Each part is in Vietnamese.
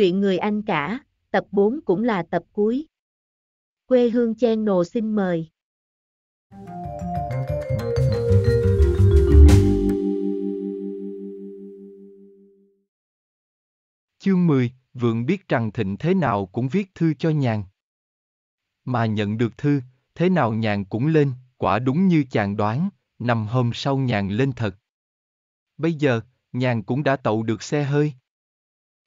chuyện người Anh cả, tập 4 cũng là tập cuối. Quê hương Channel xin mời. Chương 10, Vượng biết rằng Thịnh thế nào cũng viết thư cho nhàn. Mà nhận được thư, thế nào nhàn cũng lên, quả đúng như chàng đoán, nằm hôm sau nhàn lên thật. Bây giờ, nhàn cũng đã tậu được xe hơi.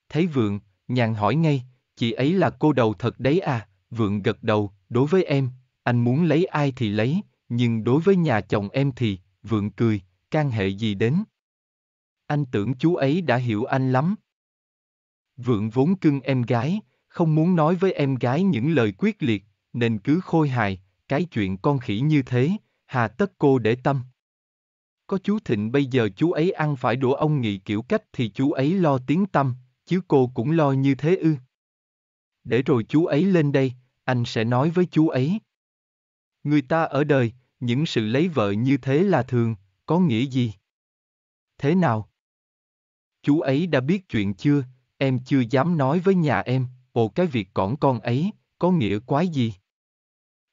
Thấy Vượng, nhàn hỏi ngay, chị ấy là cô đầu thật đấy à, Vượng gật đầu, đối với em, anh muốn lấy ai thì lấy, nhưng đối với nhà chồng em thì, Vượng cười, can hệ gì đến. Anh tưởng chú ấy đã hiểu anh lắm. Vượng vốn cưng em gái, không muốn nói với em gái những lời quyết liệt, nên cứ khôi hài, cái chuyện con khỉ như thế, hà tất cô để tâm. Có chú Thịnh bây giờ chú ấy ăn phải đũa ông nghị kiểu cách thì chú ấy lo tiếng tâm, chứ cô cũng lo như thế ư. Để rồi chú ấy lên đây, anh sẽ nói với chú ấy. Người ta ở đời, những sự lấy vợ như thế là thường, có nghĩa gì? Thế nào? Chú ấy đã biết chuyện chưa, em chưa dám nói với nhà em, bộ cái việc cỏn con ấy, có nghĩa quái gì?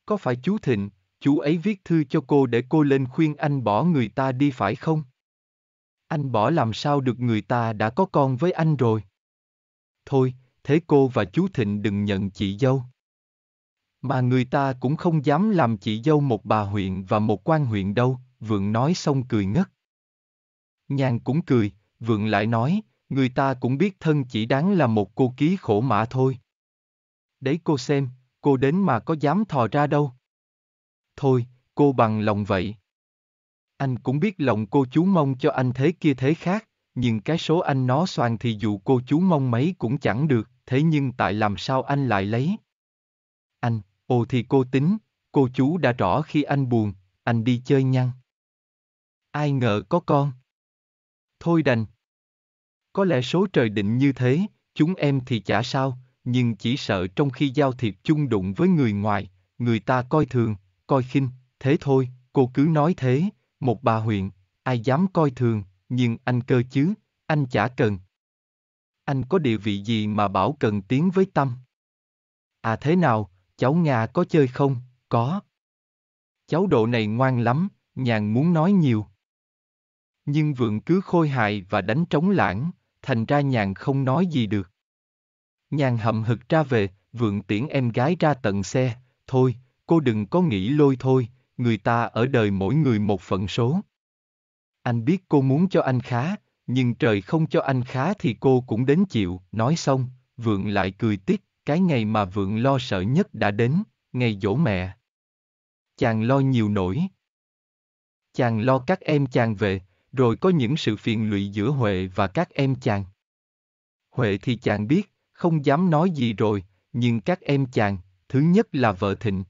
Có phải chú Thịnh, chú ấy viết thư cho cô để cô lên khuyên anh bỏ người ta đi phải không? Anh bỏ làm sao được người ta đã có con với anh rồi. Thôi, thế cô và chú Thịnh đừng nhận chị dâu. Mà người ta cũng không dám làm chị dâu một bà huyện và một quan huyện đâu, Vượng nói xong cười ngất. Nhàn cũng cười, Vượng lại nói, người ta cũng biết thân chỉ đáng là một cô ký khổ mã thôi. Đấy cô xem, cô đến mà có dám thò ra đâu. Thôi, cô bằng lòng vậy. Anh cũng biết lòng cô chú mong cho anh thế kia thế khác, nhưng cái số anh nó xoàn thì dù cô chú mong mấy cũng chẳng được, thế nhưng tại làm sao anh lại lấy? Anh, ồ thì cô tính, cô chú đã rõ khi anh buồn, anh đi chơi nhăn. Ai ngờ có con. Thôi đành. Có lẽ số trời định như thế, chúng em thì chả sao, nhưng chỉ sợ trong khi giao thiệp chung đụng với người ngoài, người ta coi thường, coi khinh, thế thôi, cô cứ nói thế, một bà huyện, ai dám coi thường, nhưng anh cơ chứ, anh chả cần. Anh có địa vị gì mà bảo cần tiến với tâm? À thế nào, cháu Nga có chơi không? Có. Cháu độ này ngoan lắm, nhàn muốn nói nhiều. Nhưng vượng cứ khôi hài và đánh trống lãng, thành ra nhàn không nói gì được. Nhàn hậm hực ra về, vượng tiễn em gái ra tận xe, thôi, cô đừng có nghĩ lôi thôi, người ta ở đời mỗi người một phận số. Anh biết cô muốn cho anh khá, nhưng trời không cho anh khá thì cô cũng đến chịu, nói xong, Vượng lại cười tiếc, cái ngày mà Vượng lo sợ nhất đã đến, ngày dỗ mẹ. Chàng lo nhiều nổi. Chàng lo các em chàng về, rồi có những sự phiền lụy giữa Huệ và các em chàng. Huệ thì chàng biết, không dám nói gì rồi, nhưng các em chàng, thứ nhất là vợ Thịnh.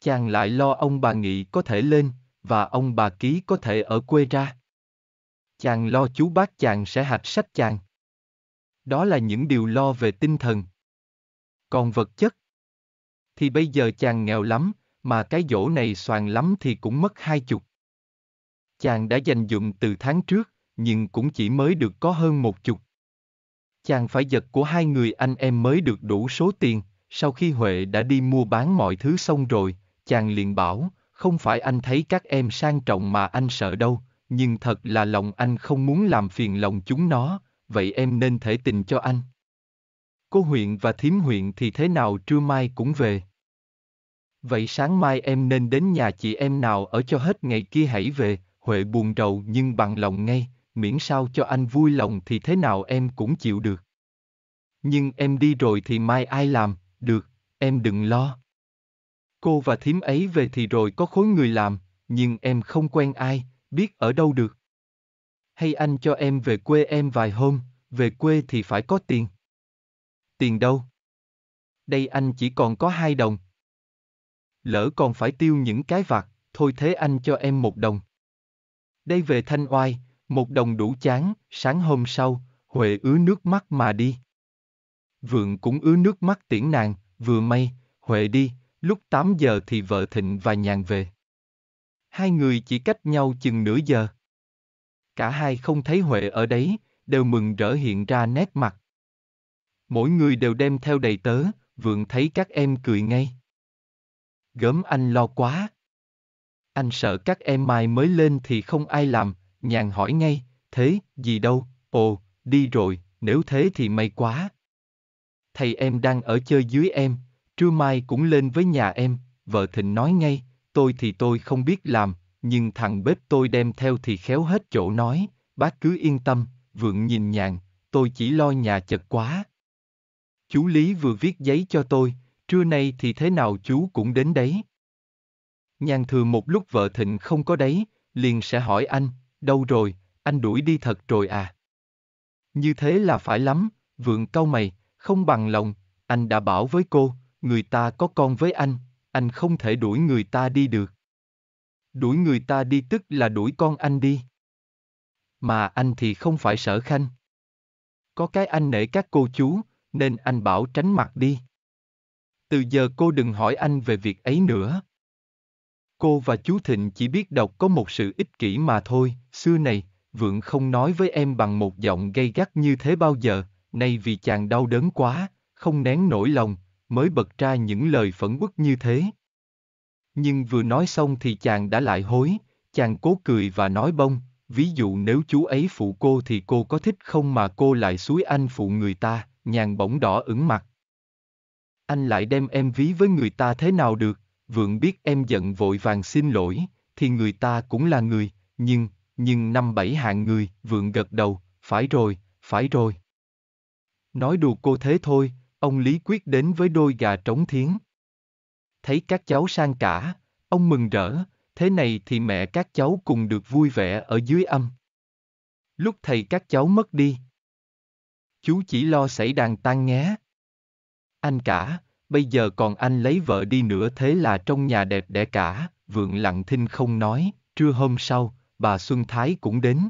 Chàng lại lo ông bà Nghị có thể lên, và ông bà Ký có thể ở quê ra. Chàng lo chú bác chàng sẽ hạch sách chàng. Đó là những điều lo về tinh thần. Còn vật chất? Thì bây giờ chàng nghèo lắm, mà cái dỗ này xoàn lắm thì cũng mất hai chục. Chàng đã dành dụm từ tháng trước, nhưng cũng chỉ mới được có hơn một chục. Chàng phải giật của hai người anh em mới được đủ số tiền, sau khi Huệ đã đi mua bán mọi thứ xong rồi, chàng liền bảo, không phải anh thấy các em sang trọng mà anh sợ đâu, nhưng thật là lòng anh không muốn làm phiền lòng chúng nó, vậy em nên thể tình cho anh. Cô huyện và thím huyện thì thế nào trưa mai cũng về. Vậy sáng mai em nên đến nhà chị em nào ở cho hết ngày kia hãy về, Huệ buồn rầu nhưng bằng lòng ngay, miễn sao cho anh vui lòng thì thế nào em cũng chịu được. Nhưng em đi rồi thì mai ai làm, được, em đừng lo. Cô và thím ấy về thì rồi có khối người làm, nhưng em không quen ai, biết ở đâu được. Hay anh cho em về quê em vài hôm, về quê thì phải có tiền. Tiền đâu? Đây anh chỉ còn có hai đồng. Lỡ còn phải tiêu những cái vặt, thôi thế anh cho em một đồng. Đây về Thanh Oai, một đồng đủ chán, sáng hôm sau, Huệ ứa nước mắt mà đi. Vượng cũng ứa nước mắt tiễn nàng, vừa may, Huệ đi, lúc 8 giờ thì vợ Thịnh và Nhàn về. Hai người chỉ cách nhau chừng nửa giờ. Cả hai không thấy Huệ ở đấy, đều mừng rỡ hiện ra nét mặt. Mỗi người đều đem theo đầy tớ, vượng thấy các em cười ngay. Gớm anh lo quá. Anh sợ các em mai mới lên thì không ai làm, nhàn hỏi ngay, thế, gì đâu, ồ, đi rồi, nếu thế thì may quá. Thầy em đang ở chơi dưới em, trưa mai cũng lên với nhà em, vợ Thịnh nói ngay, tôi thì tôi không biết làm, nhưng thằng bếp tôi đem theo thì khéo hết chỗ nói, bác cứ yên tâm, vượng nhìn nhàn, tôi chỉ lo nhà chật quá. Chú Lý vừa viết giấy cho tôi, trưa nay thì thế nào chú cũng đến đấy. Nhàn thừa một lúc vợ Thịnh không có đấy, liền sẽ hỏi anh, đâu rồi, anh đuổi đi thật rồi à? Như thế là phải lắm, vượng cau mày, không bằng lòng, anh đã bảo với cô, người ta có con với anh, anh không thể đuổi người ta đi được. Đuổi người ta đi tức là đuổi con anh đi. Mà anh thì không phải sở khanh. Có cái anh nể các cô chú, nên anh bảo tránh mặt đi. Từ giờ cô đừng hỏi anh về việc ấy nữa. Cô và chú Thịnh chỉ biết đọc có một sự ích kỷ mà thôi, xưa này, Vượng không nói với em bằng một giọng gay gắt như thế bao giờ, nay vì chàng đau đớn quá, không nén nổi lòng, mới bật ra những lời phẫn uất như thế. Nhưng vừa nói xong thì chàng đã lại hối, chàng cố cười và nói bông, ví dụ nếu chú ấy phụ cô thì cô có thích không mà cô lại suối anh phụ người ta, nhàn bỗng đỏ ửng mặt. Anh lại đem em ví với người ta thế nào được, vượng biết em giận vội vàng xin lỗi, thì người ta cũng là người, nhưng, nhưng năm bảy hạng người, vượng gật đầu, phải rồi, phải rồi. Nói đùa cô thế thôi, ông Lý quyết đến với đôi gà trống thiến. Thấy các cháu sang cả, ông mừng rỡ, thế này thì mẹ các cháu cùng được vui vẻ ở dưới âm. Lúc thầy các cháu mất đi. Chú chỉ lo xảy đàn tan nhé. Anh cả, bây giờ còn anh lấy vợ đi nữa thế là trong nhà đẹp đẽ cả, vượng lặng thinh không nói, trưa hôm sau, bà Xuân Thái cũng đến.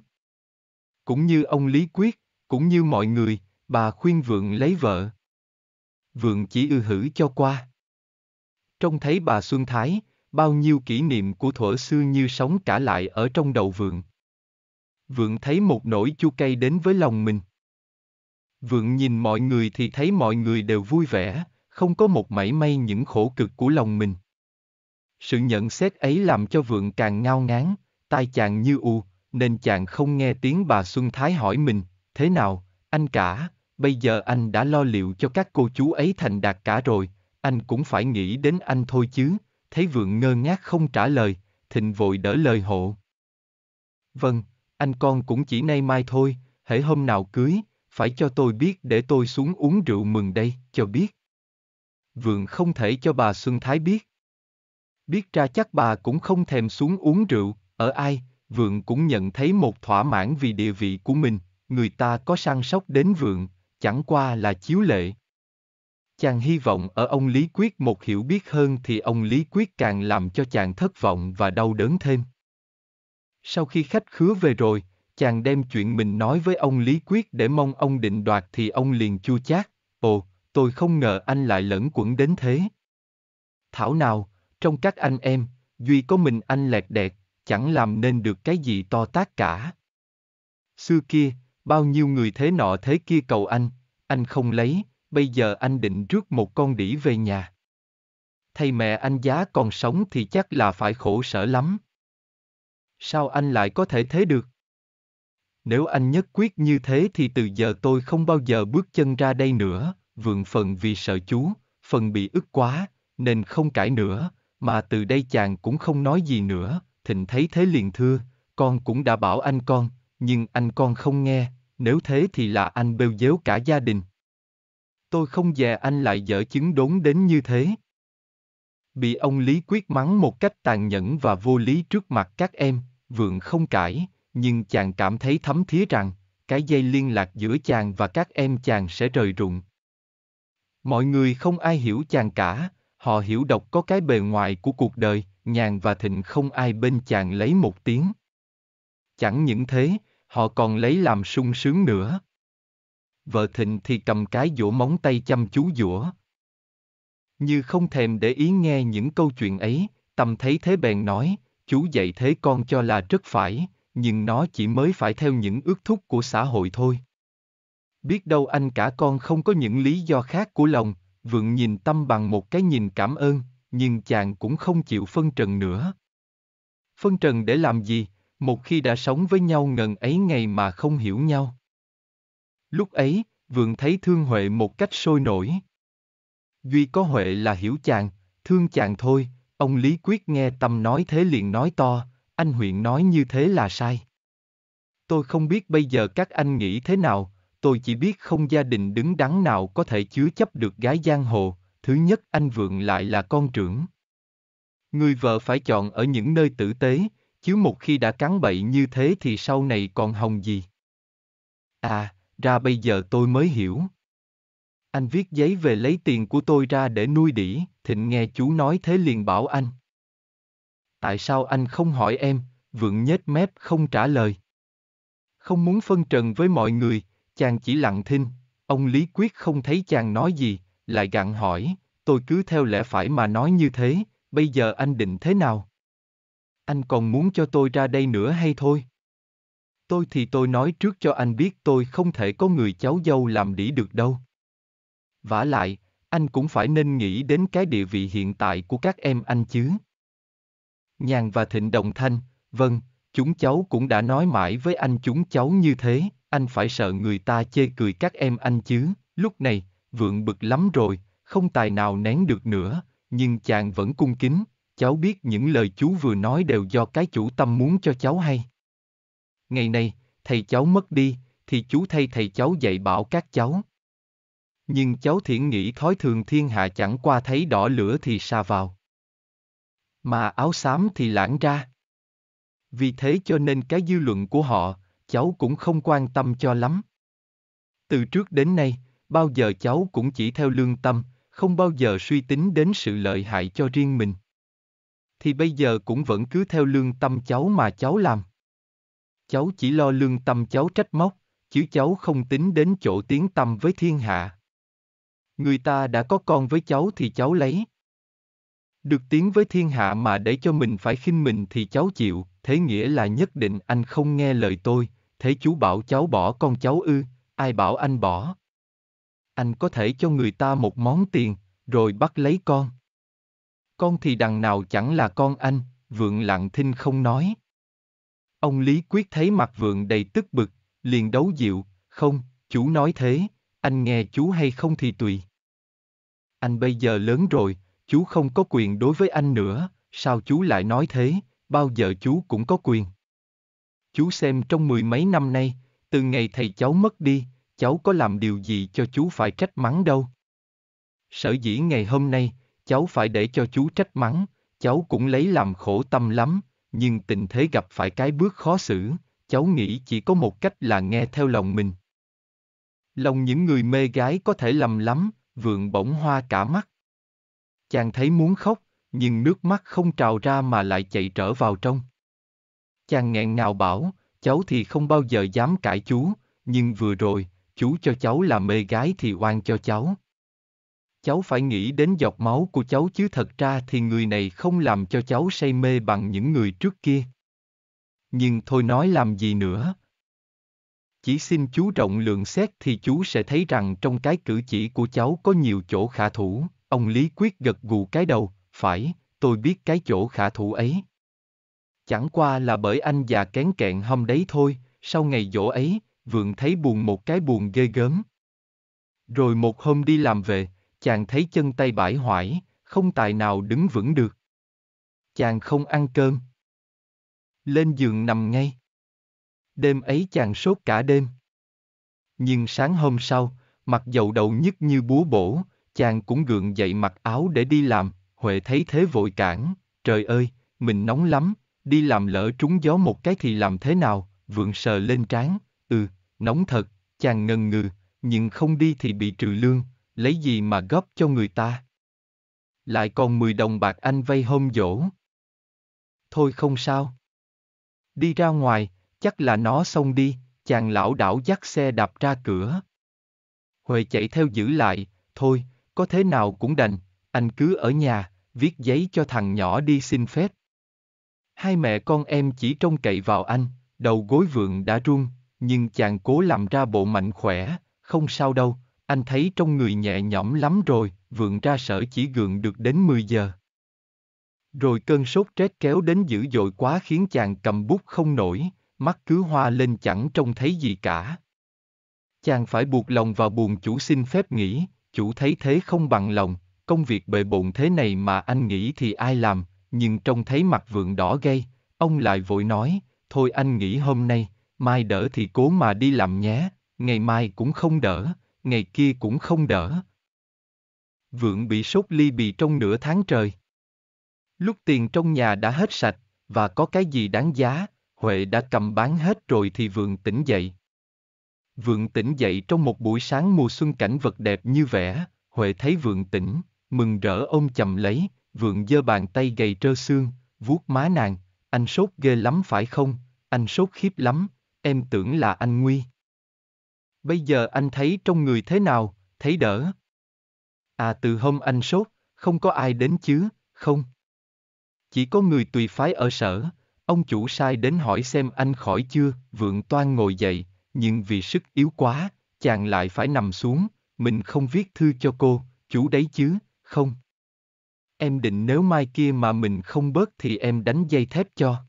Cũng như ông Lý Quyết, cũng như mọi người, bà khuyên vượng lấy vợ. Vượng chỉ ư hử cho qua. Trông thấy bà Xuân Thái, bao nhiêu kỷ niệm của thuở xưa như sống trả lại ở trong đầu vượng. Vượng thấy một nỗi chua cay đến với lòng mình. Vượng nhìn mọi người thì thấy mọi người đều vui vẻ, không có một mảy may những khổ cực của lòng mình. Sự nhận xét ấy làm cho vượng càng ngao ngán, tai chàng như u, nên chàng không nghe tiếng bà Xuân Thái hỏi mình, thế nào, anh cả, bây giờ anh đã lo liệu cho các cô chú ấy thành đạt cả rồi, anh cũng phải nghĩ đến anh thôi chứ, thấy vượng ngơ ngác không trả lời, thịnh vội đỡ lời hộ. Vâng, anh con cũng chỉ nay mai thôi, hễ hôm nào cưới, phải cho tôi biết để tôi xuống uống rượu mừng đây, cho biết. Vượng không thể cho bà Xuân Thái biết. Biết ra chắc bà cũng không thèm xuống uống rượu, ở ai, Vượng cũng nhận thấy một thỏa mãn vì địa vị của mình, người ta có săn sóc đến Vượng, chẳng qua là chiếu lệ. Chàng hy vọng ở ông Lý Quyết một hiểu biết hơn thì ông Lý Quyết càng làm cho chàng thất vọng và đau đớn thêm. Sau khi khách khứa về rồi, chàng đem chuyện mình nói với ông Lý Quyết để mong ông định đoạt thì ông liền chua chát, ồ, tôi không ngờ anh lại lẫn quẩn đến thế. Thảo nào, trong các anh em, duy có mình anh lẹt đẹt, chẳng làm nên được cái gì to tác cả. Xưa kia, bao nhiêu người thế nọ thế kia cầu anh, anh không lấy, bây giờ anh định rước một con đỉ về nhà. Thầy mẹ anh giá còn sống thì chắc là phải khổ sở lắm. Sao anh lại có thể thế được? Nếu anh nhất quyết như thế thì từ giờ tôi không bao giờ bước chân ra đây nữa, vượng phần vì sợ chú, phần bị ức quá, nên không cãi nữa, mà từ đây chàng cũng không nói gì nữa, thịnh thấy thế liền thưa, con cũng đã bảo anh con, nhưng anh con không nghe, nếu thế thì là anh bêu dếu cả gia đình. Tôi không dè anh lại dở chứng đốn đến như thế. Bị ông Lý quyết mắng một cách tàn nhẫn và vô lý trước mặt các em, vượng không cãi, nhưng chàng cảm thấy thấm thía rằng, cái dây liên lạc giữa chàng và các em chàng sẽ rời rụng. Mọi người không ai hiểu chàng cả, họ hiểu độc có cái bề ngoài của cuộc đời, nhàn và thịnh không ai bên chàng lấy một tiếng. Chẳng những thế, họ còn lấy làm sung sướng nữa. Vợ thịnh thì cầm cái dũa móng tay chăm chú dũa. Như không thèm để ý nghe những câu chuyện ấy, tâm thấy thế bèn nói, chú dạy thế con cho là rất phải, nhưng nó chỉ mới phải theo những ước thúc của xã hội thôi. Biết đâu anh cả con không có những lý do khác của lòng, vượng nhìn tâm bằng một cái nhìn cảm ơn, nhưng chàng cũng không chịu phân trần nữa. Phân trần để làm gì, một khi đã sống với nhau ngần ấy ngày mà không hiểu nhau. Lúc ấy, vượng thấy thương Huệ một cách sôi nổi. Duy có Huệ là hiểu chàng, thương chàng thôi, ông Lý Quyết nghe Tâm nói thế liền nói to, anh huyện nói như thế là sai. Tôi không biết bây giờ các anh nghĩ thế nào, tôi chỉ biết không gia đình đứng đắn nào có thể chứa chấp được gái giang hồ, thứ nhất anh Vượng lại là con trưởng. Người vợ phải chọn ở những nơi tử tế, chứ một khi đã cắn bậy như thế thì sau này còn hồng gì. À, ra bây giờ tôi mới hiểu. Anh viết giấy về lấy tiền của tôi ra để nuôi đỉ, thịnh nghe chú nói thế liền bảo anh. Tại sao anh không hỏi em, vượng nhếch mép không trả lời. Không muốn phân trần với mọi người, chàng chỉ lặng thinh, ông Lý Quyết không thấy chàng nói gì, lại gặng hỏi, tôi cứ theo lẽ phải mà nói như thế, bây giờ anh định thế nào? Anh còn muốn cho tôi ra đây nữa hay thôi? Tôi thì tôi nói trước cho anh biết tôi không thể có người cháu dâu làm đĩ được đâu. vả lại, anh cũng phải nên nghĩ đến cái địa vị hiện tại của các em anh chứ. Nhàn và Thịnh đồng thanh, vâng, chúng cháu cũng đã nói mãi với anh chúng cháu như thế, anh phải sợ người ta chê cười các em anh chứ, lúc này, vượng bực lắm rồi, không tài nào nén được nữa, nhưng chàng vẫn cung kính, cháu biết những lời chú vừa nói đều do cái chủ tâm muốn cho cháu hay. Ngày nay, thầy cháu mất đi, thì chú thay thầy cháu dạy bảo các cháu. Nhưng cháu thiện nghĩ thói thường thiên hạ chẳng qua thấy đỏ lửa thì xa vào. Mà áo xám thì lãng ra. Vì thế cho nên cái dư luận của họ, cháu cũng không quan tâm cho lắm. Từ trước đến nay, bao giờ cháu cũng chỉ theo lương tâm, không bao giờ suy tính đến sự lợi hại cho riêng mình. Thì bây giờ cũng vẫn cứ theo lương tâm cháu mà cháu làm. Cháu chỉ lo lương tâm cháu trách móc, chứ cháu không tính đến chỗ tiếng tâm với thiên hạ. Người ta đã có con với cháu thì cháu lấy. Được tiếng với thiên hạ mà để cho mình phải khinh mình thì cháu chịu, thế nghĩa là nhất định anh không nghe lời tôi, thế chú bảo cháu bỏ con cháu ư, ai bảo anh bỏ. Anh có thể cho người ta một món tiền, rồi bắt lấy con. Con thì đằng nào chẳng là con anh, vượng lặng thinh không nói. Ông Lý Quyết thấy mặt vượng đầy tức bực, liền đấu dịu, không, chú nói thế, anh nghe chú hay không thì tùy. Anh bây giờ lớn rồi, chú không có quyền đối với anh nữa, sao chú lại nói thế, bao giờ chú cũng có quyền. Chú xem trong mười mấy năm nay, từ ngày thầy cháu mất đi, cháu có làm điều gì cho chú phải trách mắng đâu. Sở dĩ ngày hôm nay, cháu phải để cho chú trách mắng, cháu cũng lấy làm khổ tâm lắm, nhưng tình thế gặp phải cái bước khó xử, cháu nghĩ chỉ có một cách là nghe theo lòng mình. Lòng những người mê gái có thể lầm lắm, vượng bỗng hoa cả mắt. Chàng thấy muốn khóc, nhưng nước mắt không trào ra mà lại chạy trở vào trong. Chàng nghẹn ngào bảo, cháu thì không bao giờ dám cãi chú, nhưng vừa rồi, chú cho cháu là mê gái thì oan cho cháu. Cháu phải nghĩ đến giọt máu của cháu chứ thật ra thì người này không làm cho cháu say mê bằng những người trước kia. Nhưng thôi nói làm gì nữa. Chỉ xin chú rộng lượng xét thì chú sẽ thấy rằng trong cái cử chỉ của cháu có nhiều chỗ khả thủ, ông Lý Quyết gật gù cái đầu, phải, tôi biết cái chỗ khả thủ ấy. Chẳng qua là bởi anh già kén kẹn hôm đấy thôi, sau ngày dỗ ấy, vượng thấy buồn một cái buồn ghê gớm. Rồi một hôm đi làm về, chàng thấy chân tay bãi hoại, không tài nào đứng vững được. Chàng không ăn cơm. Lên giường nằm ngay. Đêm ấy chàng sốt cả đêm. Nhưng sáng hôm sau, mặc dầu đầu nhức như búa bổ, chàng cũng gượng dậy mặc áo để đi làm, Huệ thấy thế vội cản, trời ơi, mình nóng lắm, đi làm lỡ trúng gió một cái thì làm thế nào, vượng sờ lên trán, ừ, nóng thật, chàng ngần ngừ, nhưng không đi thì bị trừ lương, lấy gì mà góp cho người ta. Lại còn 10 đồng bạc anh vay hôm dỗ. Thôi không sao. Đi ra ngoài, chắc là nó xong đi, chàng lão đảo dắt xe đạp ra cửa. Huệ chạy theo giữ lại, thôi, có thế nào cũng đành, anh cứ ở nhà, viết giấy cho thằng nhỏ đi xin phép. Hai mẹ con em chỉ trông cậy vào anh, đầu gối vượng đã run, nhưng chàng cố làm ra bộ mạnh khỏe, không sao đâu, anh thấy trong người nhẹ nhõm lắm rồi, vượng ra sở chỉ gượng được đến 10 giờ. Rồi cơn sốt rét kéo đến dữ dội quá khiến chàng cầm bút không nổi, mắt cứ hoa lên chẳng trông thấy gì cả. Chàng phải buộc lòng vào buồn chủ xin phép nghỉ, chủ thấy thế không bằng lòng, công việc bề bộn thế này mà anh nghĩ thì ai làm, nhưng trông thấy mặt vượng đỏ gay, ông lại vội nói, thôi anh nghỉ hôm nay, mai đỡ thì cố mà đi làm nhé, ngày mai cũng không đỡ, ngày kia cũng không đỡ. Vượng bị sốt ly bì trong nửa tháng trời. Lúc tiền trong nhà đã hết sạch, và có cái gì đáng giá, Huệ đã cầm bán hết rồi thì Vượng tỉnh dậy. Vượng tỉnh dậy trong một buổi sáng mùa xuân cảnh vật đẹp như vẻ, Huệ thấy Vượng tỉnh, mừng rỡ ôm chầm lấy, Vượng giơ bàn tay gầy trơ xương, vuốt má nàng, anh sốt ghê lắm phải không, anh sốt khiếp lắm, em tưởng là anh nguy. Bây giờ anh thấy trong người thế nào, thấy đỡ. À từ hôm anh sốt, không có ai đến chứ, không. Chỉ có người tùy phái ở sở, ông chủ sai đến hỏi xem anh khỏi chưa, vượng toan ngồi dậy, nhưng vì sức yếu quá, chàng lại phải nằm xuống, mình không viết thư cho cô, chủ đấy chứ, không. Em định nếu mai kia mà mình không bớt thì em đánh dây thép cho.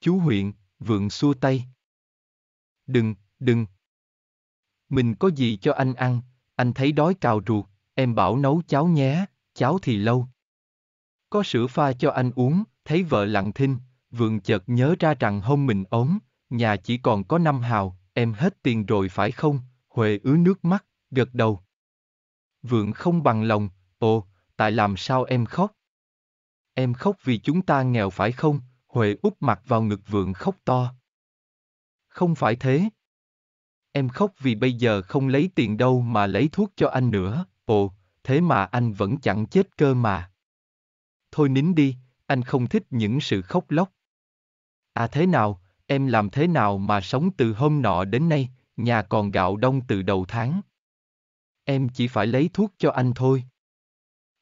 Chú huyện, vượng xua tay. Đừng, đừng. Mình có gì cho anh ăn, anh thấy đói cào ruột, em bảo nấu cháo nhé, cháo thì lâu. Có sữa pha cho anh uống, thấy vợ lặng thinh, vượng chợt nhớ ra rằng hôm mình ốm, nhà chỉ còn có năm hào, em hết tiền rồi phải không? Huệ ứa nước mắt, gật đầu. Vượng không bằng lòng, ồ, tại làm sao em khóc? Em khóc vì chúng ta nghèo phải không? Huệ úp mặt vào ngực vượng khóc to. Không phải thế. Em khóc vì bây giờ không lấy tiền đâu mà lấy thuốc cho anh nữa, ồ, thế mà anh vẫn chẳng chết cơ mà. Thôi nín đi, anh không thích những sự khóc lóc. À thế nào, em làm thế nào mà sống từ hôm nọ đến nay, nhà còn gạo đông từ đầu tháng. Em chỉ phải lấy thuốc cho anh thôi.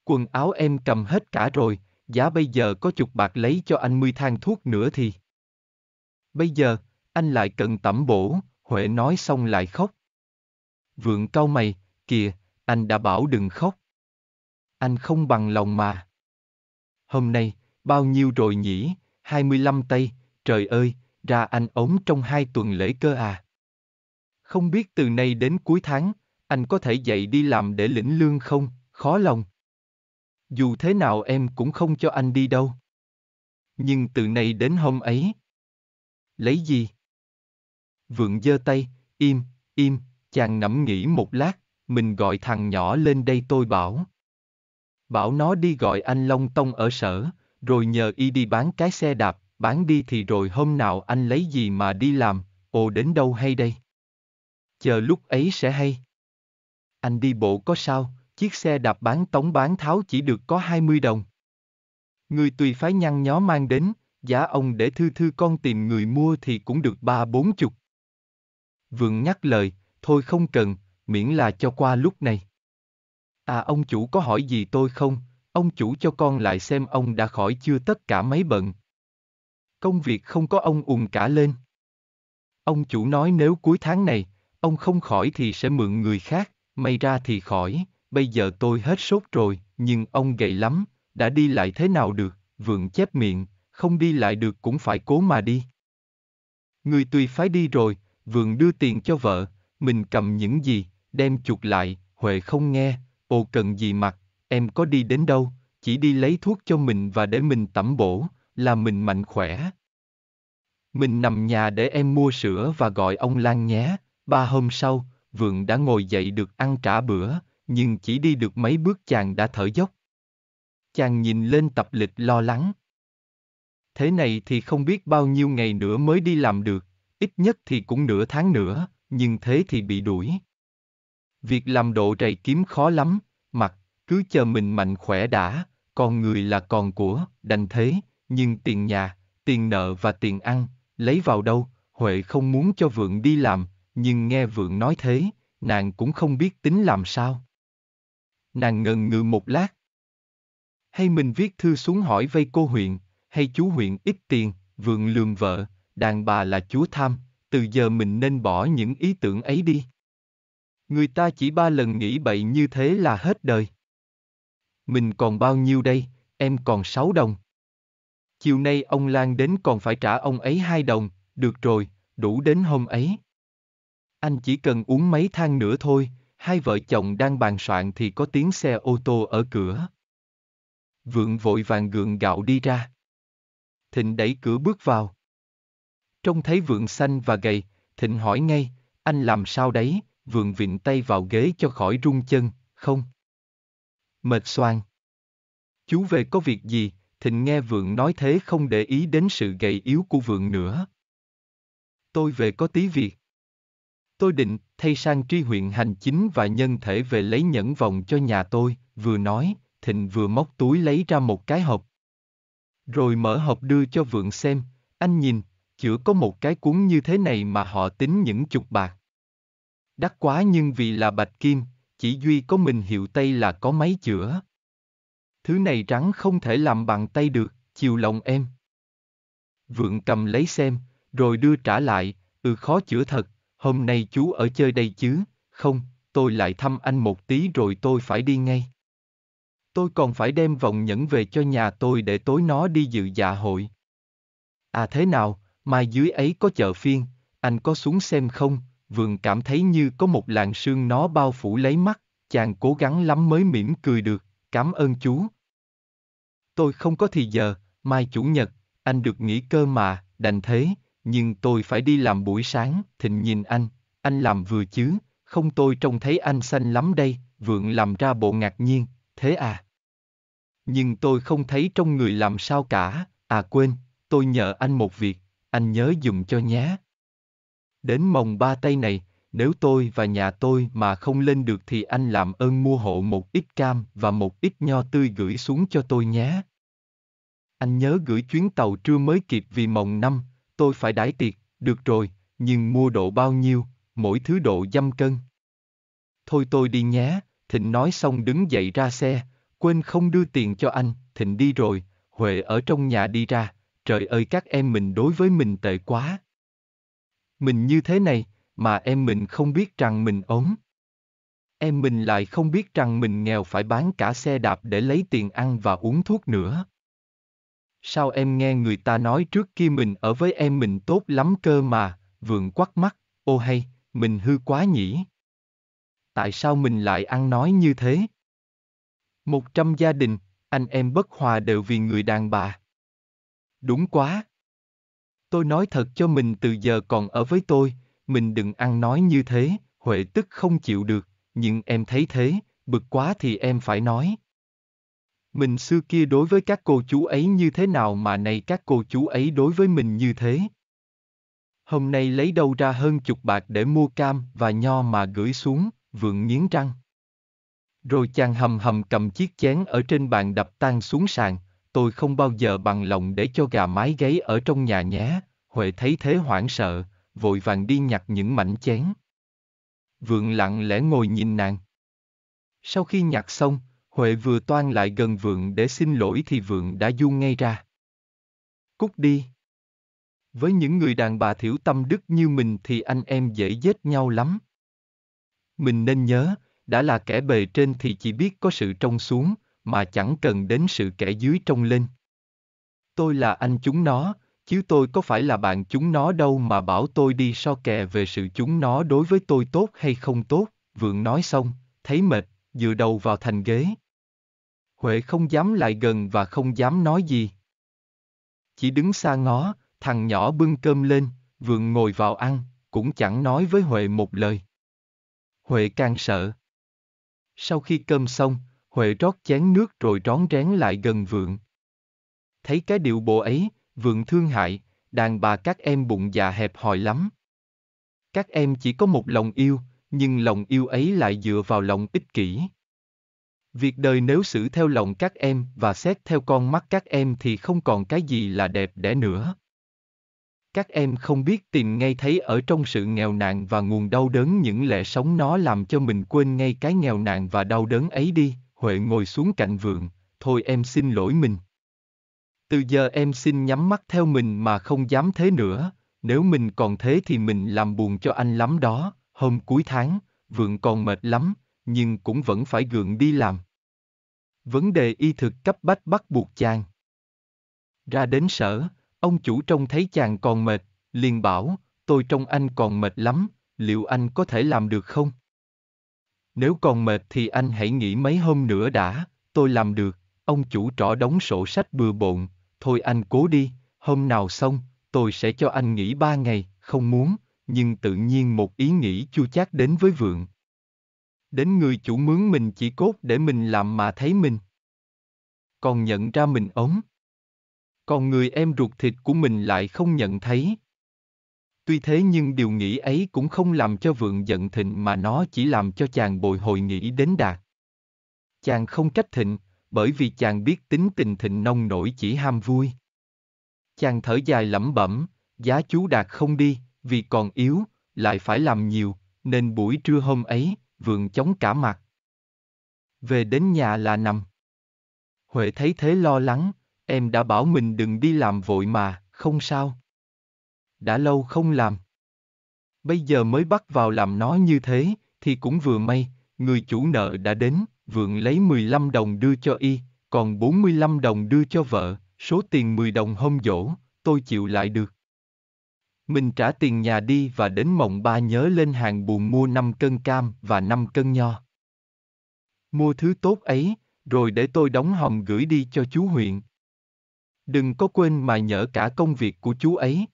Quần áo em cầm hết cả rồi, giá bây giờ có chục bạc lấy cho anh mươi thang thuốc nữa thì. Bây giờ, anh lại cần tẩm bổ, Huệ nói xong lại khóc. Vượng cau mày, kìa, anh đã bảo đừng khóc. Anh không bằng lòng mà. Hôm nay, bao nhiêu rồi nhỉ, 25 tây, trời ơi, ra anh ống trong hai tuần lễ cơ à. Không biết từ nay đến cuối tháng, anh có thể dậy đi làm để lĩnh lương không, khó lòng. Dù thế nào em cũng không cho anh đi đâu. Nhưng từ nay đến hôm ấy. Lấy gì? Vượng giơ tay, im, im, chàng ngẫm nghĩ một lát, mình gọi thằng nhỏ lên đây tôi bảo. Bảo nó đi gọi anh Long Tông ở sở, rồi nhờ y đi bán cái xe đạp, bán đi thì rồi hôm nào anh lấy gì mà đi làm, ồ đến đâu hay đây? Chờ lúc ấy sẽ hay. Anh đi bộ có sao, chiếc xe đạp bán tống bán tháo chỉ được có 20 đồng. Người tùy phái nhăn nhó mang đến, giá ông để thư thư con tìm người mua thì cũng được ba bốn chục. Vượng nhắc lời, thôi không cần, miễn là cho qua lúc này. À ông chủ có hỏi gì tôi không, ông chủ cho con lại xem ông đã khỏi chưa tất cả mấy bận. Công việc không có ông ùn cả lên. Ông chủ nói nếu cuối tháng này, ông không khỏi thì sẽ mượn người khác, may ra thì khỏi, bây giờ tôi hết sốt rồi, nhưng ông gầy lắm, đã đi lại thế nào được, vượng chép miệng, không đi lại được cũng phải cố mà đi. Người tùy phái đi rồi, vượng đưa tiền cho vợ, mình cầm những gì, đem chuột lại, Huệ không nghe, ồ cần gì mặc, em có đi đến đâu, chỉ đi lấy thuốc cho mình và để mình tẩm bổ, là mình mạnh khỏe. Mình nằm nhà để em mua sữa và gọi ông Lan nhé. Ba hôm sau, Vượng đã ngồi dậy được ăn trả bữa, nhưng chỉ đi được mấy bước chàng đã thở dốc. Chàng nhìn lên tập lịch lo lắng. Thế này thì không biết bao nhiêu ngày nữa mới đi làm được, ít nhất thì cũng nửa tháng nữa, nhưng thế thì bị đuổi. Việc làm độ rầy kiếm khó lắm, mặt, cứ chờ mình mạnh khỏe đã, còn người là còn của, đành thế, nhưng tiền nhà, tiền nợ và tiền ăn, lấy vào đâu, Huệ không muốn cho Vượng đi làm, nhưng nghe Vượng nói thế, nàng cũng không biết tính làm sao. Nàng ngần ngừ một lát. Hay mình viết thư xuống hỏi vay cô huyện, hay chú huyện ít tiền, Vượng lườm vợ, đàn bà là chúa tham, từ giờ mình nên bỏ những ý tưởng ấy đi. Người ta chỉ ba lần nghĩ bậy như thế là hết đời. Mình còn bao nhiêu đây, em còn sáu đồng. Chiều nay ông Lan đến còn phải trả ông ấy hai đồng, được rồi, đủ đến hôm ấy. Anh chỉ cần uống mấy thang nữa thôi, hai vợ chồng đang bàn soạn thì có tiếng xe ô tô ở cửa. Vượng vội vàng gượng gạo đi ra. Thịnh đẩy cửa bước vào. Trông thấy vượng xanh và gầy, Thịnh hỏi ngay, anh làm sao đấy, vượng vịn tay vào ghế cho khỏi rung chân, không? Mệt xoan. Chú về có việc gì, Thịnh nghe vượng nói thế không để ý đến sự gầy yếu của vượng nữa. Tôi về có tí việc. Tôi định, thay sang tri huyện hành chính và nhân thể về lấy nhẫn vòng cho nhà tôi, vừa nói, Thịnh vừa móc túi lấy ra một cái hộp. Rồi mở hộp đưa cho vượng xem, anh nhìn, chữa có một cái cuốn như thế này mà họ tính những chục bạc. Đắt quá nhưng vì là bạch kim, chỉ duy có mình hiệu Tây là có máy chữa. Thứ này rắn không thể làm bằng tay được, chiều lòng em. Vượng cầm lấy xem, rồi đưa trả lại, ừ khó chữa thật, hôm nay chú ở chơi đây chứ, không, tôi lại thăm anh một tí rồi tôi phải đi ngay. Tôi còn phải đem vòng nhẫn về cho nhà tôi để tối nó đi dự dạ hội. À thế nào, mai dưới ấy có chợ phiên, anh có xuống xem không? Vườn cảm thấy như có một làn sương nó bao phủ lấy mắt, chàng cố gắng lắm mới mỉm cười được, cảm ơn chú. Tôi không có thì giờ, mai chủ nhật, anh được nghỉ cơ mà, đành thế, nhưng tôi phải đi làm buổi sáng, thịnh nhìn anh, anh làm vừa chứ, không tôi trông thấy anh xanh lắm đây, vượng làm ra bộ ngạc nhiên, thế à? Nhưng tôi không thấy trong người làm sao cả, à quên, tôi nhờ anh một việc, anh nhớ dùng cho nhé. Đến mồng ba tây này, nếu tôi và nhà tôi mà không lên được thì anh làm ơn mua hộ một ít cam và một ít nho tươi gửi xuống cho tôi nhé. Anh nhớ gửi chuyến tàu trưa mới kịp vì mồng năm, tôi phải đãi tiệc, được rồi, nhưng mua độ bao nhiêu, mỗi thứ độ dăm cân. Thôi tôi đi nhé, Thịnh nói xong đứng dậy ra xe, quên không đưa tiền cho anh, Thịnh đi rồi, Huệ ở trong nhà đi ra, trời ơi các em mình đối với mình tệ quá. Mình như thế này, mà em mình không biết rằng mình ốm. Em mình lại không biết rằng mình nghèo phải bán cả xe đạp để lấy tiền ăn và uống thuốc nữa. Sao em nghe người ta nói trước kia mình ở với em mình tốt lắm cơ mà, vượng quắt mắt, ô hay, mình hư quá nhỉ? Tại sao mình lại ăn nói như thế? Một trăm gia đình, anh em bất hòa đều vì người đàn bà. Đúng quá. Tôi nói thật cho mình từ giờ còn ở với tôi, mình đừng ăn nói như thế, Huệ tức không chịu được, nhưng em thấy thế, bực quá thì em phải nói. Mình xưa kia đối với các cô chú ấy như thế nào mà nay các cô chú ấy đối với mình như thế? Hôm nay lấy đâu ra hơn chục bạc để mua cam và nho mà gửi xuống, vượng nghiến răng. Rồi chàng hầm hầm cầm chiếc chén ở trên bàn đập tan xuống sàn, tôi không bao giờ bằng lòng để cho gà mái gáy ở trong nhà nhé, Huệ thấy thế hoảng sợ, vội vàng đi nhặt những mảnh chén. Vượng lặng lẽ ngồi nhìn nàng. Sau khi nhặt xong, Huệ vừa toan lại gần Vượng để xin lỗi thì Vượng đã du ngay ra. Cút đi. Với những người đàn bà thiểu tâm đức như mình thì anh em dễ giết nhau lắm. Mình nên nhớ, đã là kẻ bề trên thì chỉ biết có sự trông xuống, mà chẳng cần đến sự kẻ dưới trông lên. Tôi là anh chúng nó, chứ tôi có phải là bạn chúng nó đâu mà bảo tôi đi so kè về sự chúng nó đối với tôi tốt hay không tốt, vượng nói xong, thấy mệt, dựa đầu vào thành ghế. Huệ không dám lại gần và không dám nói gì. Chỉ đứng xa ngó, thằng nhỏ bưng cơm lên, vượng ngồi vào ăn, cũng chẳng nói với Huệ một lời. Huệ càng sợ. Sau khi cơm xong, Huệ rót chén nước rồi rón rén lại gần vượng. Thấy cái điệu bộ ấy, vượng thương hại, đàn bà các em bụng dạ hẹp hòi lắm. Các em chỉ có một lòng yêu, nhưng lòng yêu ấy lại dựa vào lòng ích kỷ. Việc đời nếu xử theo lòng các em và xét theo con mắt các em thì không còn cái gì là đẹp đẽ nữa. Các em không biết tìm ngay thấy ở trong sự nghèo nạn và nguồn đau đớn những lẽ sống nó làm cho mình quên ngay cái nghèo nạn và đau đớn ấy đi. Huệ ngồi xuống cạnh vượng, thôi em xin lỗi mình. Từ giờ em xin nhắm mắt theo mình mà không dám thế nữa, nếu mình còn thế thì mình làm buồn cho anh lắm đó. Hôm cuối tháng, vượng còn mệt lắm, nhưng cũng vẫn phải gượng đi làm. Vấn đề y thực cấp bách bắt buộc chàng. Ra đến sở, ông chủ trông thấy chàng còn mệt, liền bảo, tôi trông anh còn mệt lắm, liệu anh có thể làm được không? Nếu còn mệt thì anh hãy nghỉ mấy hôm nữa đã, tôi làm được, ông chủ trỏ đóng sổ sách bừa bộn, thôi anh cố đi, hôm nào xong, tôi sẽ cho anh nghỉ ba ngày, không muốn, nhưng tự nhiên một ý nghĩ chua chát đến với vượng. Đến người chủ mướn mình chỉ cốt để mình làm mà thấy mình. Còn nhận ra mình ốm. Còn người em ruột thịt của mình lại không nhận thấy. Tuy thế nhưng điều nghĩ ấy cũng không làm cho vượng giận thịnh mà nó chỉ làm cho chàng bồi hồi nghĩ đến đạt. Chàng không trách thịnh, bởi vì chàng biết tính tình thịnh nông nổi chỉ ham vui. Chàng thở dài lẩm bẩm, giá chú đạt không đi, vì còn yếu, lại phải làm nhiều, nên buổi trưa hôm ấy, vượng chống cả mặt. Về đến nhà là nằm. Huệ thấy thế lo lắng, em đã bảo mình đừng đi làm vội mà, không sao. Đã lâu không làm. Bây giờ mới bắt vào làm nó như thế, thì cũng vừa may, người chủ nợ đã đến, vượng lấy 15 đồng đưa cho y, còn 45 đồng đưa cho vợ, số tiền 10 đồng hôm dỗ, tôi chịu lại được. Mình trả tiền nhà đi và đến mộng ba nhớ lên hàng buồn mua 5 cân cam và 5 cân nho. Mua thứ tốt ấy, rồi để tôi đóng hòm gửi đi cho chú huyện. Đừng có quên mà nhớ cả công việc của chú ấy.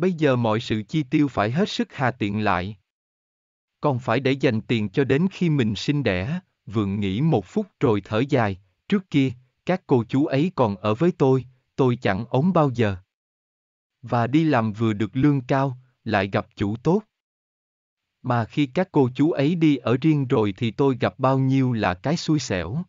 Bây giờ mọi sự chi tiêu phải hết sức hà tiện lại. Còn phải để dành tiền cho đến khi mình sinh đẻ, vượng nghĩ một phút rồi thở dài, trước kia, các cô chú ấy còn ở với tôi, tôi chẳng ốm bao giờ. Và đi làm vừa được lương cao, lại gặp chủ tốt. Mà khi các cô chú ấy đi ở riêng rồi thì tôi gặp bao nhiêu là cái xui xẻo.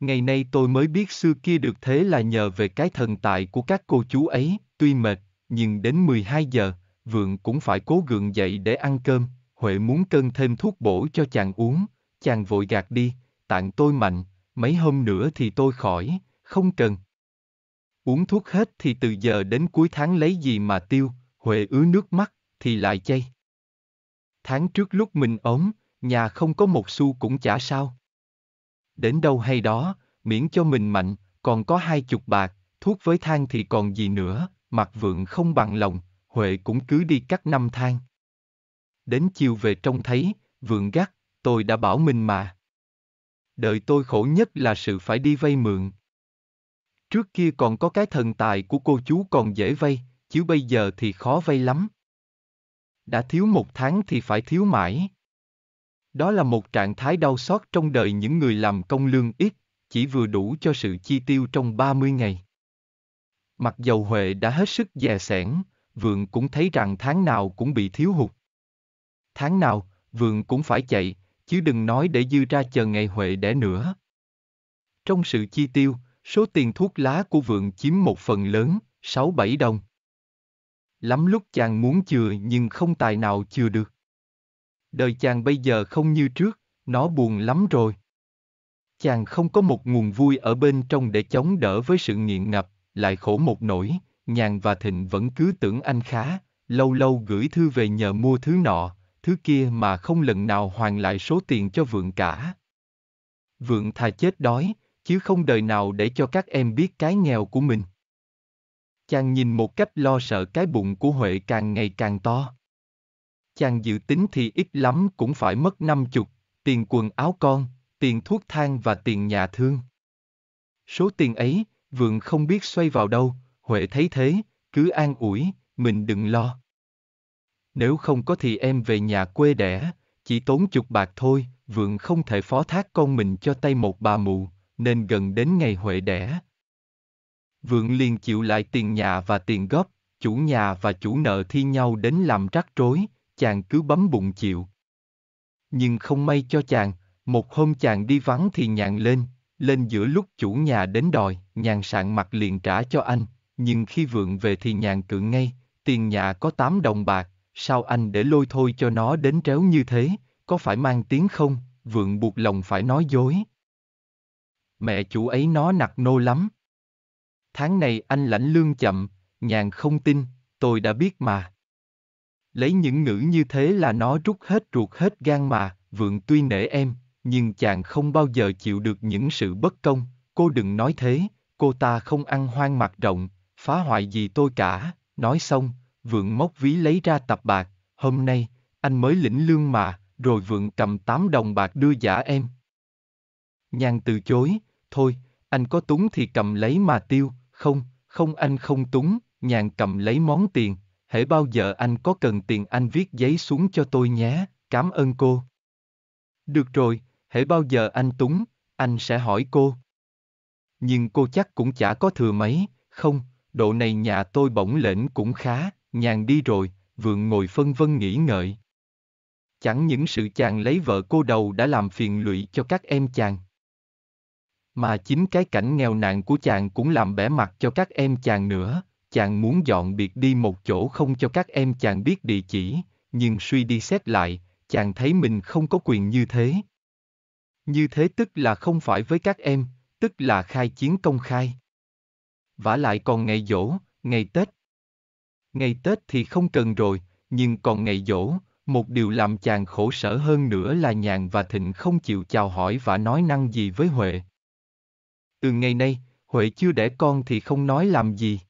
Ngày nay tôi mới biết xưa kia được thế là nhờ về cái thần tài của các cô chú ấy, tuy mệt, nhưng đến 12 giờ, Vượng cũng phải cố gượng dậy để ăn cơm, Huệ muốn cân thêm thuốc bổ cho chàng uống, chàng vội gạt đi, tặng tôi mạnh, mấy hôm nữa thì tôi khỏi, không cần. Uống thuốc hết thì từ giờ đến cuối tháng lấy gì mà tiêu, Huệ ứa nước mắt, thì lại chay. Tháng trước lúc mình ốm, nhà không có một xu cũng chả sao. Đến đâu hay đó, miễn cho mình mạnh, còn có hai chục bạc, thuốc với than thì còn gì nữa, mặt vượng không bằng lòng, Huệ cũng cứ đi cắt năm than. Đến chiều về trông thấy, vượng gắt, tôi đã bảo mình mà. Đời tôi khổ nhất là sự phải đi vay mượn. Trước kia còn có cái thần tài của cô chú còn dễ vay, chứ bây giờ thì khó vay lắm. Đã thiếu một tháng thì phải thiếu mãi. Đó là một trạng thái đau xót trong đời những người làm công lương ít, chỉ vừa đủ cho sự chi tiêu trong 30 ngày. Mặc dầu Huệ đã hết sức dè sẻn, Vượng cũng thấy rằng tháng nào cũng bị thiếu hụt. Tháng nào, Vượng cũng phải chạy, chứ đừng nói để dư ra chờ ngày Huệ đẻ nữa. Trong sự chi tiêu, số tiền thuốc lá của Vượng chiếm một phần lớn, 6-7 đồng. Lắm lúc chàng muốn chừa nhưng không tài nào chừa được. Đời chàng bây giờ không như trước, nó buồn lắm rồi. Chàng không có một nguồn vui ở bên trong để chống đỡ với sự nghiện ngập, lại khổ một nỗi, nhàn và thịnh vẫn cứ tưởng anh khá, lâu lâu gửi thư về nhờ mua thứ nọ, thứ kia mà không lần nào hoàn lại số tiền cho vượng cả. Vượng thà chết đói, chứ không đời nào để cho các em biết cái nghèo của mình. Chàng nhìn một cách lo sợ cái bụng của Huệ càng ngày càng to. Chàng dự tính thì ít lắm cũng phải mất năm chục, tiền quần áo con, tiền thuốc thang và tiền nhà thương. Số tiền ấy, Vượng không biết xoay vào đâu, Huệ thấy thế, cứ an ủi, mình đừng lo. Nếu không có thì em về nhà quê đẻ, chỉ tốn chục bạc thôi, Vượng không thể phó thác con mình cho tay một bà mụ, nên gần đến ngày Huệ đẻ. Vượng liền chịu lại tiền nhà và tiền góp, chủ nhà và chủ nợ thi nhau đến làm rắc rối, chàng cứ bấm bụng chịu. Nhưng không may cho chàng, một hôm chàng đi vắng thì nhạn lên, lên giữa lúc chủ nhà đến đòi, nhàn sạn mặt liền trả cho anh, nhưng khi vượng về thì nhàn cự ngay, tiền nhà có 8 đồng bạc, sao anh để lôi thôi cho nó đến tréo như thế, có phải mang tiếng không, vượng buộc lòng phải nói dối. Mẹ chủ ấy nó nặc nô lắm. Tháng này anh lãnh lương chậm, nhàn không tin, tôi đã biết mà. Lấy những ngữ như thế là nó rút hết ruột hết gan mà, vượng tuy nể em, nhưng chàng không bao giờ chịu được những sự bất công, cô đừng nói thế, cô ta không ăn hoang mặt rộng, phá hoại gì tôi cả, nói xong, vượng móc ví lấy ra tập bạc, hôm nay, anh mới lĩnh lương mà, rồi vượng cầm 8 đồng bạc đưa giả em. Nhan từ chối, thôi, anh có túng thì cầm lấy mà tiêu, không, không anh không túng, nhàn cầm lấy món tiền, hễ bao giờ anh có cần tiền anh viết giấy xuống cho tôi nhé, cảm ơn cô. Được rồi, hễ bao giờ anh túng, anh sẽ hỏi cô. Nhưng cô chắc cũng chả có thừa mấy, không, độ này nhà tôi bỗng lệnh cũng khá, nhàn đi rồi, vượng ngồi phân vân nghĩ ngợi. Chẳng những sự chàng lấy vợ cô đầu đã làm phiền lụy cho các em chàng. Mà chính cái cảnh nghèo nàn của chàng cũng làm bẻ mặt cho các em chàng nữa, chàng muốn dọn biệt đi một chỗ không cho các em chàng biết địa chỉ, nhưng suy đi xét lại, chàng thấy mình không có quyền như thế. Như thế tức là không phải với các em, tức là khai chiến công khai. vả lại còn ngày dỗ, ngày Tết. Ngày Tết thì không cần rồi, nhưng còn ngày dỗ, một điều làm chàng khổ sở hơn nữa là nhàn và thịnh không chịu chào hỏi và nói năng gì với Huệ. Từ ngày nay, Huệ chưa đẻ con thì không nói làm gì.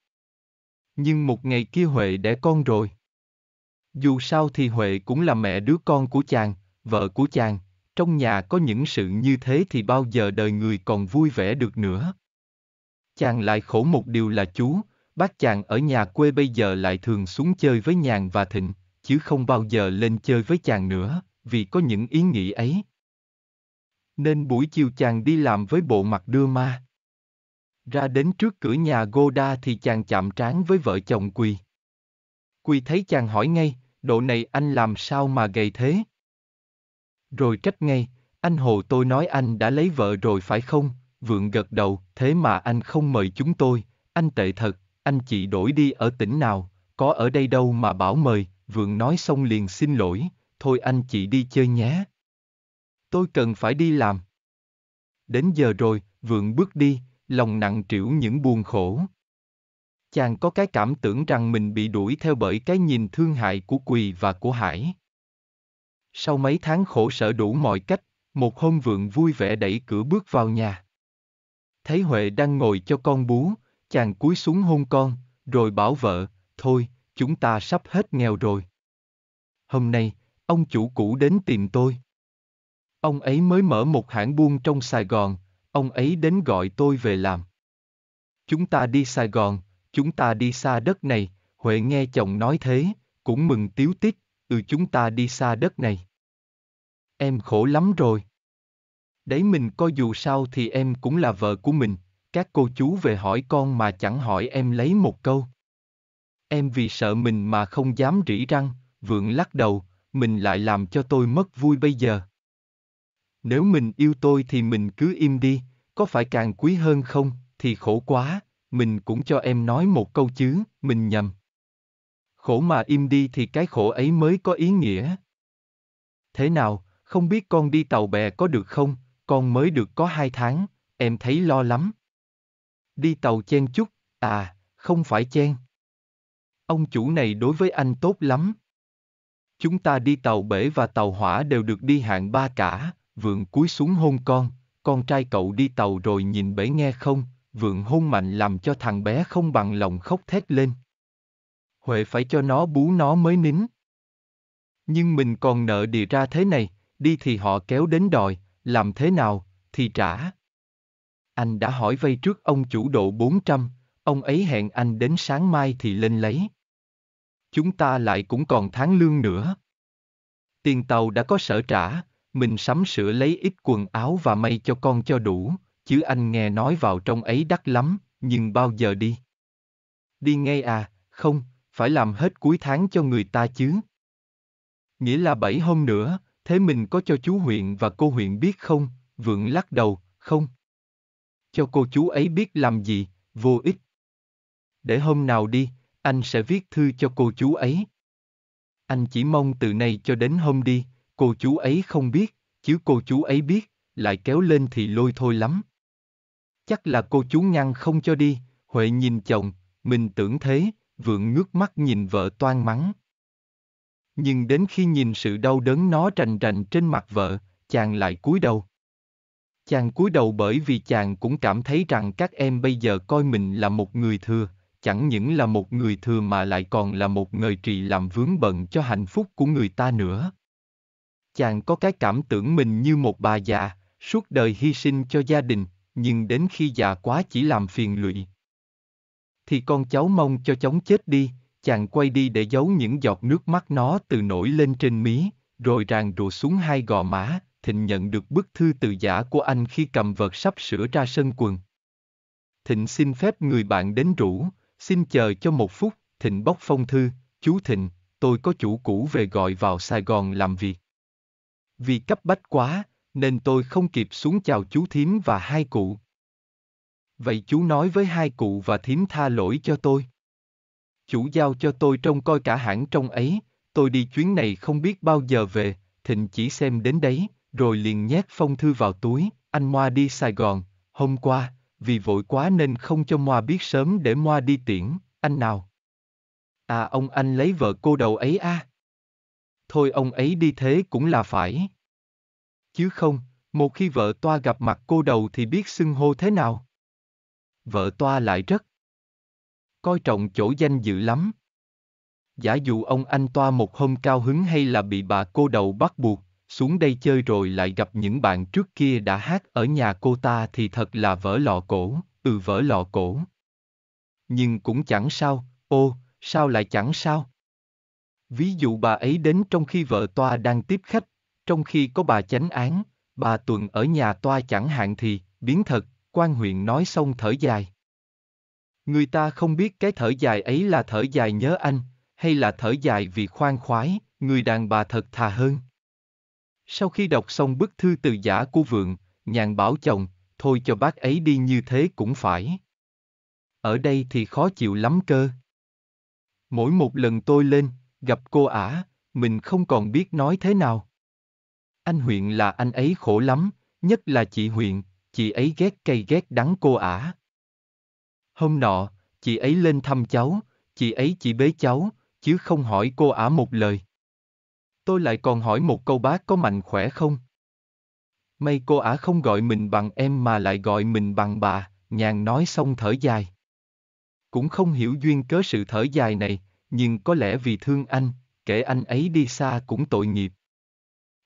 Nhưng một ngày kia Huệ đẻ con rồi. Dù sao thì Huệ cũng là mẹ đứa con của chàng, vợ của chàng, trong nhà có những sự như thế thì bao giờ đời người còn vui vẻ được nữa. Chàng lại khổ một điều là chú, bác chàng ở nhà quê bây giờ lại thường xuống chơi với nhàn và thịnh, chứ không bao giờ lên chơi với chàng nữa, vì có những ý nghĩ ấy. Nên buổi chiều chàng đi làm với bộ mặt đưa ma. Ra đến trước cửa nhà Goda thì chàng chạm trán với vợ chồng Quỳ. Quỳ thấy chàng hỏi ngay, độ này anh làm sao mà gầy thế? Rồi trách ngay, anh Hồ tôi nói anh đã lấy vợ rồi phải không? Vượng gật đầu, thế mà anh không mời chúng tôi, anh tệ thật, anh chị đổi đi ở tỉnh nào, có ở đây đâu mà bảo mời, Vượng nói xong liền xin lỗi, thôi anh chị đi chơi nhé. Tôi cần phải đi làm. Đến giờ rồi, Vượng bước đi, lòng nặng trĩu những buồn khổ. Chàng có cái cảm tưởng rằng mình bị đuổi theo bởi cái nhìn thương hại của Quỳ và của Hải. Sau mấy tháng khổ sở đủ mọi cách, một hôm vượng vui vẻ đẩy cửa bước vào nhà. Thấy Huệ đang ngồi cho con bú, chàng cúi xuống hôn con, rồi bảo vợ, thôi, chúng ta sắp hết nghèo rồi. Hôm nay, ông chủ cũ đến tìm tôi. Ông ấy mới mở một hãng buôn trong Sài Gòn, ông ấy đến gọi tôi về làm. Chúng ta đi Sài Gòn, chúng ta đi xa đất này, Huệ nghe chồng nói thế, cũng mừng tiếu tít, ừ chúng ta đi xa đất này. Em khổ lắm rồi. Đấy mình coi dù sao thì em cũng là vợ của mình, các cô chú về hỏi con mà chẳng hỏi em lấy một câu. Em vì sợ mình mà không dám rỉ răng, vượng lắc đầu, mình lại làm cho tôi mất vui bây giờ. Nếu mình yêu tôi thì mình cứ im đi, có phải càng quý hơn không, thì khổ quá, mình cũng cho em nói một câu chứ, mình nhầm. Khổ mà im đi thì cái khổ ấy mới có ý nghĩa. Thế nào, không biết con đi tàu bè có được không, con mới được có hai tháng, em thấy lo lắm. Đi tàu chen chút, à, không phải chen. Ông chủ này đối với anh tốt lắm. Chúng ta đi tàu bể và tàu hỏa đều được đi hạng ba cả, vượng cúi xuống hôn con, con trai cậu đi tàu rồi nhìn bể nghe không, vượng hôn mạnh làm cho thằng bé không bằng lòng khóc thét lên. Huệ phải cho nó bú nó mới nín. Nhưng mình còn nợ địa ra thế này, đi thì họ kéo đến đòi, làm thế nào, thì trả. Anh đã hỏi vay trước ông chủ độ 400, ông ấy hẹn anh đến sáng mai thì lên lấy. Chúng ta lại cũng còn tháng lương nữa. Tiền tàu đã có sở trả, mình sắm sửa lấy ít quần áo và may cho con cho đủ, chứ anh nghe nói vào trong ấy đắt lắm, nhưng bao giờ đi? Đi ngay à, không, phải làm hết cuối tháng cho người ta chứ. Nghĩa là bảy hôm nữa, thế mình có cho chú huyện và cô huyện biết không? Vượng lắc đầu, không. Cho cô chú ấy biết làm gì, vô ích. Để hôm nào đi, anh sẽ viết thư cho cô chú ấy. Anh chỉ mong từ nay cho đến hôm đi, cô chú ấy không biết, chứ cô chú ấy biết, lại kéo lên thì lôi thôi lắm. Chắc là cô chú ngăn không cho đi, Huệ nhìn chồng, mình tưởng thế, vượng ngước mắt nhìn vợ toan mắng. Nhưng đến khi nhìn sự đau đớn nó rành rành trên mặt vợ, chàng lại cúi đầu. Chàng cúi đầu bởi vì chàng cũng cảm thấy rằng các em bây giờ coi mình là một người thừa, chẳng những là một người thừa mà lại còn là một người trì làm vướng bận cho hạnh phúc của người ta nữa. Chàng có cái cảm tưởng mình như một bà già, suốt đời hy sinh cho gia đình, nhưng đến khi già quá chỉ làm phiền lụy. Thì con cháu mong cho chóng chết đi, chàng quay đi để giấu những giọt nước mắt nó từ nổi lên trên mí, rồi ràng rụa xuống hai gò má, Thịnh nhận được bức thư từ giả của anh khi cầm vợt sắp sửa ra sân quần. Thịnh xin phép người bạn đến rủ, xin chờ cho một phút, Thịnh bóc phong thư, chú Thịnh, tôi có chủ cũ về gọi vào Sài Gòn làm việc. Vì cấp bách quá, nên tôi không kịp xuống chào chú thím và hai cụ. Vậy chú nói với hai cụ và thím tha lỗi cho tôi. Chủ giao cho tôi trông coi cả hãng trong ấy, tôi đi chuyến này không biết bao giờ về, thịnh chỉ xem đến đấy, rồi liền nhét phong thư vào túi, anh Moa đi Sài Gòn, hôm qua, vì vội quá nên không cho Moa biết sớm để Moa đi tiễn, anh nào. À ông anh lấy vợ cô đầu ấy à. Thôi ông ấy đi thế cũng là phải. Chứ không, một khi vợ toa gặp mặt cô đầu thì biết xưng hô thế nào. Vợ toa lại rất coi trọng chỗ danh dự lắm. Giả dụ ông anh toa một hôm cao hứng hay là bị bà cô đầu bắt buộc, xuống đây chơi rồi lại gặp những bạn trước kia đã hát ở nhà cô ta thì thật là vỡ lọ cổ, ừ vỡ lọ cổ. Nhưng cũng chẳng sao, ô, sao lại chẳng sao? Ví dụ bà ấy đến trong khi vợ toa đang tiếp khách, trong khi có bà chánh án, bà tuần ở nhà toa chẳng hạn thì, biến thật, quan huyện nói xong thở dài. Người ta không biết cái thở dài ấy là thở dài nhớ anh, hay là thở dài vì khoan khoái, người đàn bà thật thà hơn. Sau khi đọc xong bức thư từ giả của vượng, nhàn bảo chồng, thôi cho bác ấy đi như thế cũng phải. Ở đây thì khó chịu lắm cơ. Mỗi một lần tôi lên, gặp cô ả, mình không còn biết nói thế nào. Anh huyện là anh ấy khổ lắm, nhất là chị huyện, chị ấy ghét cay ghét đắng cô ả. Hôm nọ, chị ấy lên thăm cháu, chị ấy chỉ bế cháu, chứ không hỏi cô ả một lời. Tôi lại còn hỏi một câu bác có mạnh khỏe không? May cô ả không gọi mình bằng em mà lại gọi mình bằng bà, nhàn nói xong thở dài. Cũng không hiểu duyên cớ sự thở dài này, nhưng có lẽ vì thương anh, kể anh ấy đi xa cũng tội nghiệp.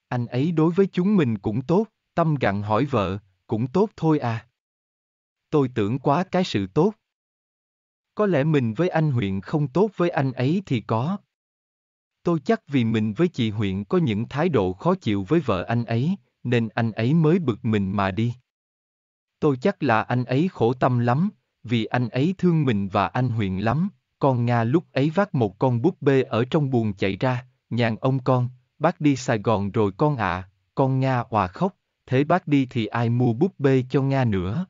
Anh ấy đối với chúng mình cũng tốt, tâm gặn hỏi vợ, cũng tốt thôi à. Tôi tưởng quá cái sự tốt. Có lẽ mình với anh huyện không tốt với anh ấy thì có. Tôi chắc vì mình với chị huyện có những thái độ khó chịu với vợ anh ấy, nên anh ấy mới bực mình mà đi. Tôi chắc là anh ấy khổ tâm lắm, vì anh ấy thương mình và anh huyện lắm. Con Nga lúc ấy vác một con búp bê ở trong buồng chạy ra, nhàn ông con, bác đi Sài Gòn rồi con ạ, con Nga hòa khóc, thế bác đi thì ai mua búp bê cho Nga nữa.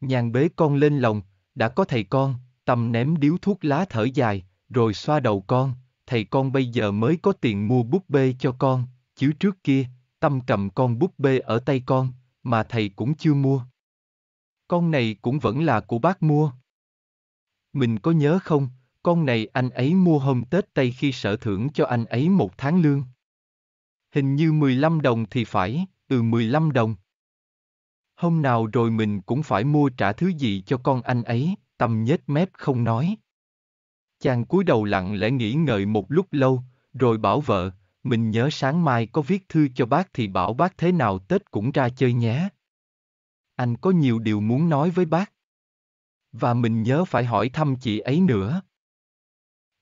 Nhàn bế con lên lòng, đã có thầy con, tâm ném điếu thuốc lá thở dài, rồi xoa đầu con, thầy con bây giờ mới có tiền mua búp bê cho con, chứ trước kia, tâm cầm con búp bê ở tay con, mà thầy cũng chưa mua. Con này cũng vẫn là của bác mua. Mình có nhớ không, con này anh ấy mua hôm Tết Tây khi sở thưởng cho anh ấy một tháng lương. Hình như 15 đồng thì phải, từ 15 đồng. Hôm nào rồi mình cũng phải mua trả thứ gì cho con anh ấy, tâm nhếch mép không nói. Chàng cúi đầu lặng lẽ nghĩ ngợi một lúc lâu, rồi bảo vợ, mình nhớ sáng mai có viết thư cho bác thì bảo bác thế nào Tết cũng ra chơi nhé. Anh có nhiều điều muốn nói với bác. Và mình nhớ phải hỏi thăm chị ấy nữa.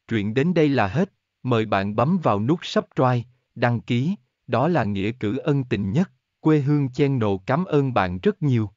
Truyện đến đây là hết, mời bạn bấm vào nút subscribe, đăng ký, đó là nghĩa cử ân tình nhất, Quê hương Chen Độ cảm ơn bạn rất nhiều.